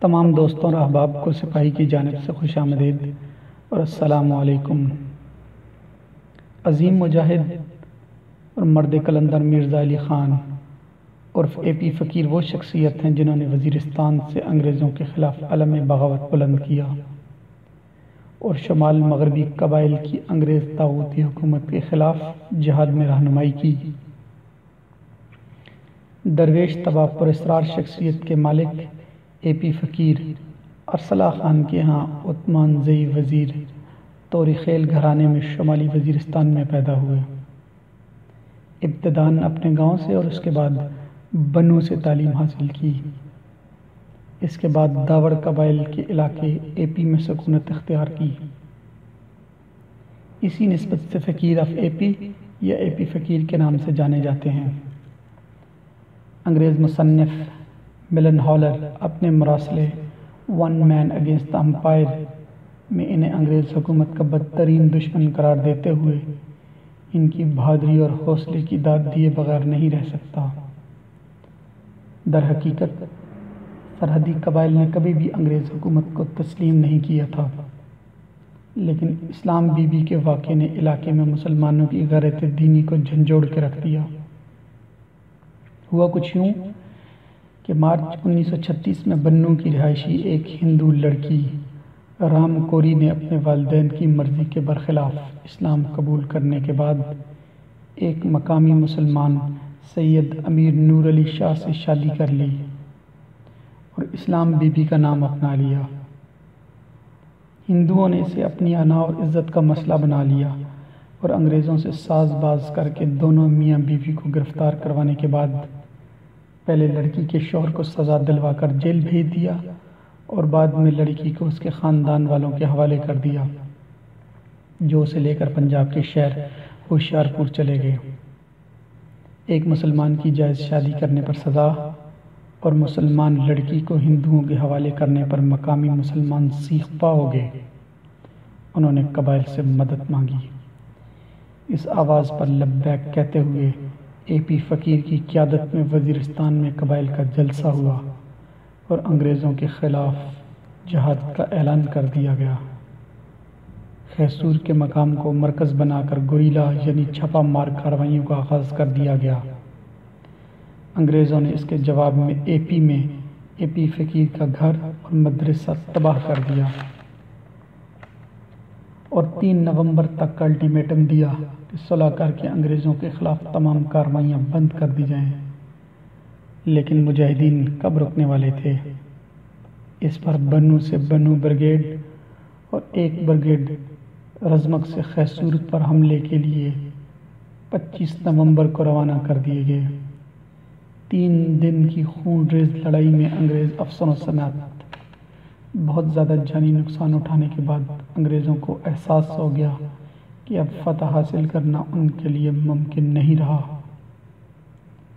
تمام دوستوں اور احباب کو سپاہی کی جانب سے خوش آمدید اور السلام علیکم۔ عظیم مجاہد اور مرد کلندر مرزا علی خان عرف اے پی فقیر وہ شخصیت ہیں جنہوں نے وزیرستان سے انگریزوں کے خلاف علم بغاوت بلند کیا اور شمال مغربی قبائل کی انگریز تاغوتی حکومت کے خلاف جہاد میں رہنمائی کی۔ درویش تباہ پر اسرار شخصیت کے مالک اے پی فقیر، ارسلہ خان کے ہاں عثمان زئی وزیر توری خیل گھرانے میں شمالی وزیرستان میں پیدا ہوئے۔ ابتدان اپنے گاؤں سے اور اس کے بعد بنو سے تعلیم حاصل کی۔ اس کے بعد داور قبائل کے علاقے اے پی میں سکونت اختیار کی۔ اسی نسبت سے فقیر آف اے پی یا اے پی فقیر کے نام سے جانے جاتے ہیں۔ انگریز مصنف ملن ہالر اپنے مراسلے ون مین اگینسٹ امپائر میں انہیں انگریز حکومت کا بدترین دشمن قرار دیتے ہوئے ان کی بہادری اور حوصلے کی داد دیے بغیر نہیں رہ سکتا۔ در حقیقت، سرحدی قبائل نے کبھی بھی انگریز حکومت کو تسلیم نہیں کیا تھا۔ لیکن اسلام بی بی کے واقعے نے علاقے میں مسلمانوں کی غیرت دینی کو جھنجھوڑ کے رکھ دیا۔ ہوا کچھ یوں کہ مارچ انیس سو چھتیس میں بنو کی رہائشی ایک ہندو لڑکی رام کوری نے اپنے والدین کی مرضی کے برخلاف اسلام قبول کرنے کے بعد ایک مقامی مسلمان سید امیر نور علی شاہ سے شادی کر لی اور اسلام بی بی کا نام اپنا لیا۔ ہندوؤں نے اسے اپنی انا اور عزت کا مسئلہ بنا لیا اور انگریزوں سے ساز باز کر کے دونوں میاں بیوی کو گرفتار کروانے کے بعد پہلے لڑکی کے شوہر کو سزا دلوا کر جیل بھیج دیا اور بعد میں لڑکی کو اس کے خاندان والوں کے حوالے کر دیا، جو اسے لے کر پنجاب کے شہر ہوشیار پور چلے گئے۔ ایک مسلمان کی جائز شادی کرنے پر سزا اور مسلمان لڑکی کو ہندوؤں کے حوالے کرنے پر مقامی مسلمان سیخ پا ہو گئے۔ انہوں نے قبائل سے مدد مانگی۔ اس آواز پر لبیک کہتے ہوئے اے پی فقیر کی قیادت میں وزیرستان میں قبائل کا جلسہ ہوا اور انگریزوں کے خلاف جہاد کا اعلان کر دیا گیا۔ خیسور کے مقام کو مرکز بنا کر گوریلا یعنی چھپا مار کاروائیوں کا آغاز کر دیا گیا۔ انگریزوں نے اس کے جواب میں اے پی میں اے پی فقیر کا گھر اور مدرسہ تباہ کر دیا۔ اور تین نومبر تک کا الٹیمیٹم دیا کہ صلاح کر کے انگریزوں کے خلاف تمام کاروائیاں بند کر دی جائیں۔ لیکن مجاہدین کب رکنے والے تھے؟ اس پر بنو سے بنو برگیڈ اور ایک برگیڈ رزمک سے خیصورت پر حملے کے لیے پچیس نومبر کو روانہ کر دیے گئے۔ تین دن کی خون ریز لڑائی میں انگریز افسروں سمیت بہت زیادہ جانی نقصان اٹھانے کے بعد انگریزوں کو احساس ہو گیا کہ اب فتح حاصل کرنا ان کے لیے ممکن نہیں رہا۔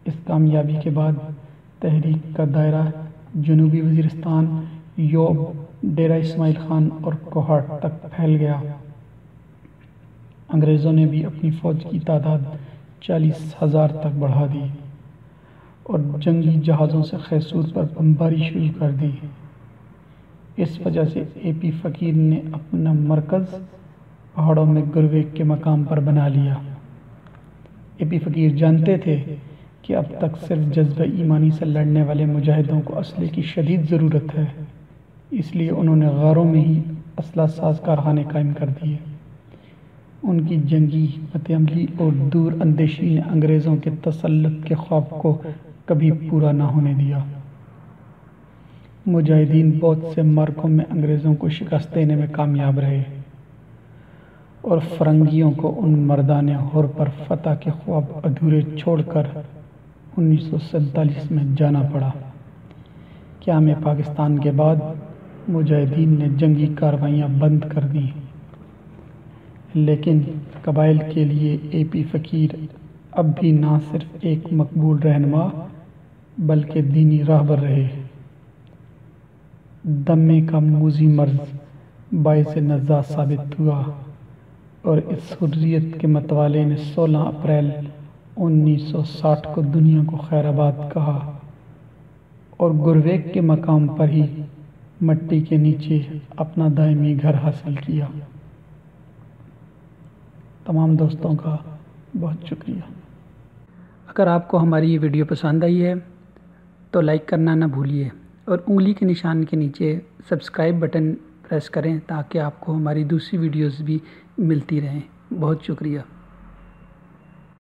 اس کامیابی کے بعد تحریک کا دائرہ جنوبی وزیرستان، یوب، ڈیرہ اسماعیل خان اور کوہاٹ تک پھیل گیا۔ انگریزوں نے بھی اپنی فوج کی تعداد چالیس ہزار تک بڑھا دی اور جنگی جہازوں سے خیسور پر بمباری شروع کر دی۔ اس وجہ سے اے پی فقیر نے اپنا مرکز پہاڑوں میں گرویک کے مقام پر بنا لیا۔ اے پی فقیر جانتے تھے کہ اب تک صرف جذبہ ایمانی سے لڑنے والے مجاہدوں کو اسلحے کی شدید ضرورت ہے۔ اس لیے انہوں نے غاروں میں ہی اسلحہ ساز کارخانے قائم کر دیے۔ ان کی جنگی حکمت عملی اور دور اندیشی نے انگریزوں کے تسلط کے خواب کو کبھی پورا نہ ہونے دیا۔ مجاہدین بہت سے مرکوں میں انگریزوں کو شکست دینے میں کامیاب رہے اور فرنگیوں کو ان مردان حر پر فتح کے خواب ادھورے چھوڑ کر انیس سو سینتالیس میں جانا پڑا۔ قیام پاکستان کے بعد مجاہدین نے جنگی کاروائیاں بند کر دی لیکن قبائل کے لیے اے پی فقیر اب بھی نہ صرف ایک مقبول رہنما بلکہ دینی راہبر رہے۔ دمے کا موزی مرض باعث نزا ثابت ہوا اور اس حریت کے متوالے نے سولہ اپریل انیس سو ساٹھ کو دنیا کو خیر آباد کہا اور گرویک کے مقام پر ہی مٹی کے نیچے اپنا دائمی گھر حاصل کیا۔ تمام دوستوں کا بہت شکریہ۔ اگر آپ کو ہماری یہ ویڈیو پسند آئی ہے تو لائک کرنا نہ بھولیے۔ اور انگلی کے نشان کے نیچے سبسکرائب بٹن پریس کریں تاکہ آپ کو ہماری دوسری ویڈیوز بھی ملتی رہیں۔ بہت شکریہ۔